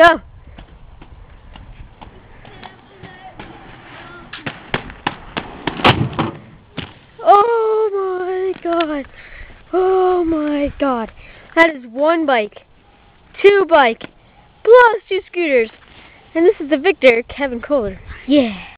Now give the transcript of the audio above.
Go. Oh my god. Oh my god. That is one bike. Two bike. Plus two scooters. And this is the Victor, Kevin Kohler. Yeah.